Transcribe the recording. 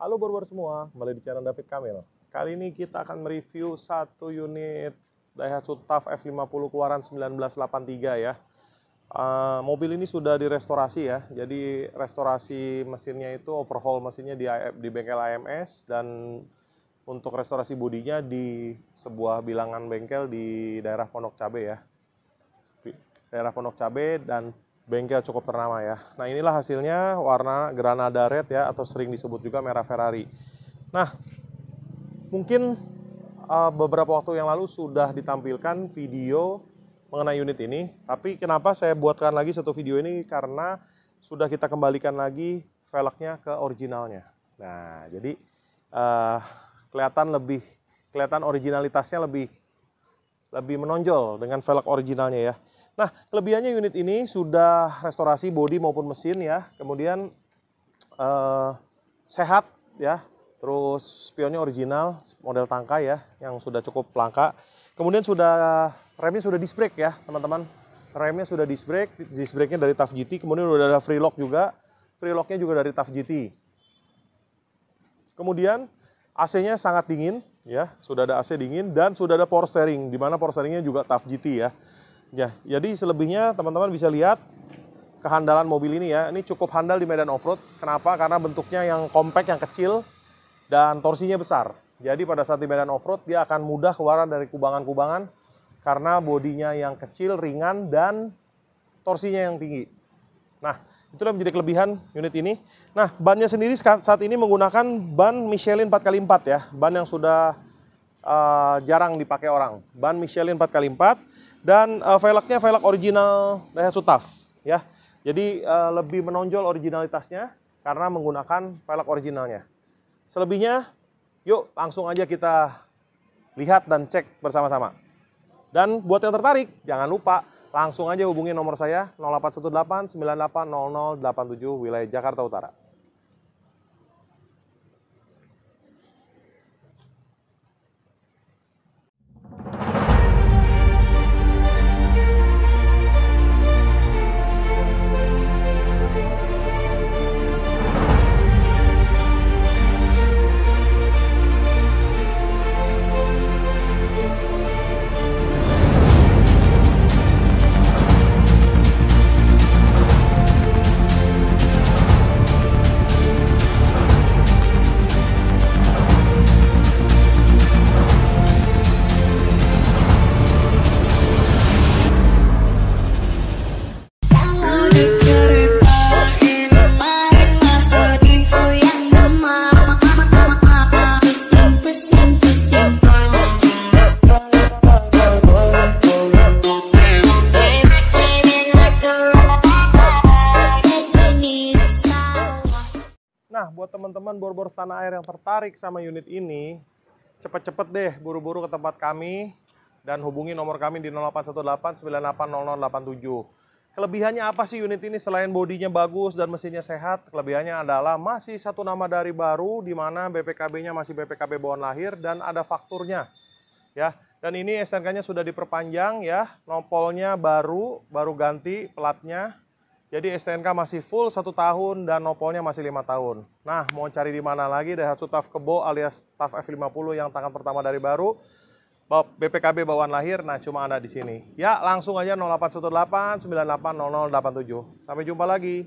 Halo bor-bor semua, kembali di channel David Kamil. Kali ini kita akan mereview satu unit Daihatsu TAF F50 keluaran 1983 ya. Uh, mobil ini sudah direstorasi ya, jadi restorasi mesinnya itu overhaul mesinnya di, di bengkel AMS dan untuk restorasi bodinya di sebuah bilangan bengkel di daerah Pondok Cabe ya. Daerah Pondok Cabe dan bengkel cukup ternama ya. Nah inilah hasilnya warna Granada Red ya atau sering disebut juga merah Ferrari. Nah mungkin uh, beberapa waktu yang lalu sudah ditampilkan video mengenai unit ini. Tapi kenapa saya buatkan lagi satu video ini karena sudah kita kembalikan lagi velgnya ke originalnya. Nah jadi uh, kelihatan lebih kelihatan originalitasnya lebih lebih menonjol dengan velg originalnya ya. Nah, kelebihannya unit ini sudah restorasi bodi maupun mesin ya. Kemudian eh, sehat ya. Terus spionnya original, model tangkai ya, yang sudah cukup langka. Kemudian sudah remnya sudah disc brake ya, teman-teman. Remnya sudah disc brake, disc brake-nya dari TAF GT. Kemudian sudah ada free lock juga. Free lock-nya juga dari TAF GT. Kemudian AC-nya sangat dingin ya, sudah ada AC dingin dan sudah ada power steering di mana power steering-nya juga TAF GT ya. Ya, jadi selebihnya teman-teman bisa lihat kehandalan mobil ini ya. Ini cukup handal di medan off-road. Kenapa? Karena bentuknya yang compact, yang kecil, dan torsinya besar. Jadi pada saat di medan off-road dia akan mudah keluar dari kubangan-kubangan karena bodinya yang kecil, ringan, dan torsinya yang tinggi. Nah, itulah menjadi kelebihan unit ini. Nah, bannya sendiri saat ini menggunakan ban Michelin 4x4 ya. Ban yang sudah uh, jarang dipakai orang. Ban Michelin 4x4 dan uh, velgnya velg original Daihatsu TAF ya. Jadi uh, lebih menonjol originalitasnya karena menggunakan velg originalnya. Selebihnya yuk langsung aja kita lihat dan cek bersama-sama. Dan buat yang tertarik jangan lupa langsung aja hubungi nomor saya 0818 980087 wilayah Jakarta Utara. Nah, buat teman-teman bor-bor tanah air yang tertarik sama unit ini, cepet-cepet deh buru-buru ke tempat kami dan hubungi nomor kami di 0818 980087. Kelebihannya apa sih unit ini selain bodinya bagus dan mesinnya sehat? Kelebihannya adalah masih satu nama dari baru di mana BPKB-nya masih BPKB bawaan lahir dan ada fakturnya. Ya, dan ini STNK-nya sudah diperpanjang ya, nopolnya baru, baru ganti platnya jadi STNK masih full satu tahun dan nopolnya masih lima tahun. Nah, mau cari di mana lagi Daihatsu TAF Kebo alias TAF F50 yang tangan pertama dari baru, BPKB bawaan lahir, nah cuma ada di sini. Ya, langsung aja 0818 980087. Sampai jumpa lagi.